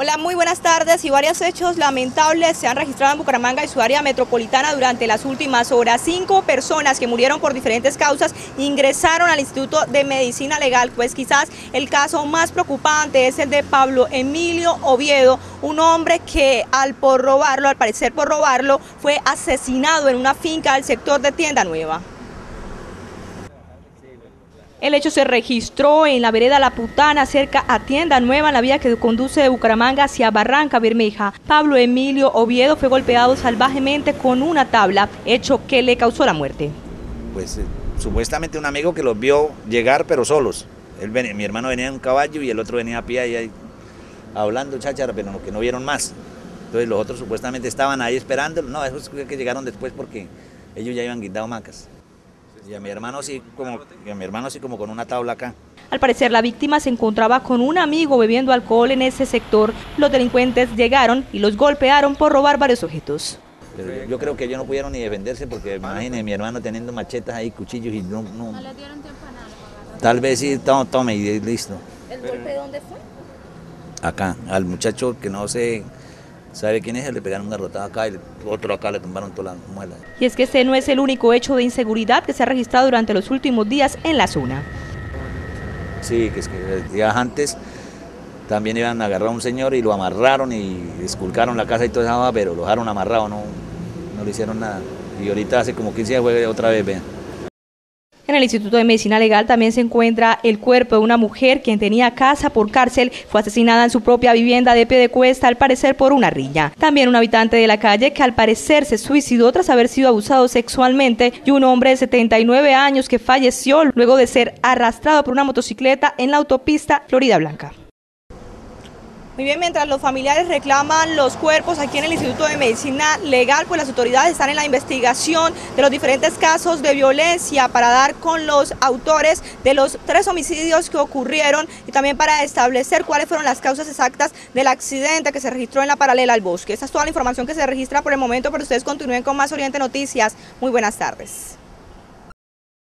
Hola, muy buenas tardes. Y varios hechos lamentables se han registrado en Bucaramanga y su área metropolitana durante las últimas horas. Cinco personas que murieron por diferentes causas ingresaron al Instituto de Medicina Legal, pues quizás el caso más preocupante es el de Pablo Emilio Oviedo, un hombre que al por robarlo, al parecer por robarlo, fue asesinado en una finca del sector de Tienda Nueva. El hecho se registró en la vereda La Putana, cerca a Tienda Nueva, en la vía que conduce de Bucaramanga hacia Barranca Bermeja. Pablo Emilio Oviedo fue golpeado salvajemente con una tabla, hecho que le causó la muerte. Pues eh, supuestamente un amigo que los vio llegar, pero solos. mi hermano venía en un caballo y el otro venía a pie ahí, hablando cháchara, pero que no vieron más. Entonces los otros supuestamente estaban ahí esperando. No, esos que llegaron después porque ellos ya iban guindado macas. Y a mi hermano sí como, a mi hermano sí como con una tabla acá. Al parecer la víctima se encontraba con un amigo bebiendo alcohol en ese sector. Los delincuentes llegaron y los golpearon por robar varios objetos. yo creo que ellos no pudieron ni defenderse porque imagínense mi hermano teniendo machetas ahí, cuchillos y no... No, le dieron tiempo a nada. Tal vez sí, tome, tome y listo. ¿El golpe dónde fue? Acá, al muchacho que no sé ¿Sabe quién es? Le pegaron un garrotado acá y otro acá le tumbaron toda la muela. Y es que este no es el único hecho de inseguridad que se ha registrado durante los últimos días en la zona. Sí, que es que días antes también iban a agarrar a un señor y lo amarraron y esculcaron la casa y todo eso, pero lo dejaron amarrado, no, no le hicieron nada. Y ahorita hace como 15 días fue otra vez, vean. En el Instituto de Medicina Legal también se encuentra el cuerpo de una mujer quien tenía casa por cárcel, fue asesinada en su propia vivienda de Cuesta, al parecer por una riña. También un habitante de la calle que al parecer se suicidó tras haber sido abusado sexualmente y un hombre de 79 años que falleció luego de ser arrastrado por una motocicleta en la autopista Florida Blanca. Muy bien, mientras los familiares reclaman los cuerpos aquí en el Instituto de Medicina Legal, pues las autoridades están en la investigación de los diferentes casos de violencia para dar con los autores de los tres homicidios que ocurrieron y también para establecer cuáles fueron las causas exactas del accidente que se registró en la paralela al bosque. Esta es toda la información que se registra por el momento, pero ustedes continúen con más Oriente Noticias. Muy buenas tardes.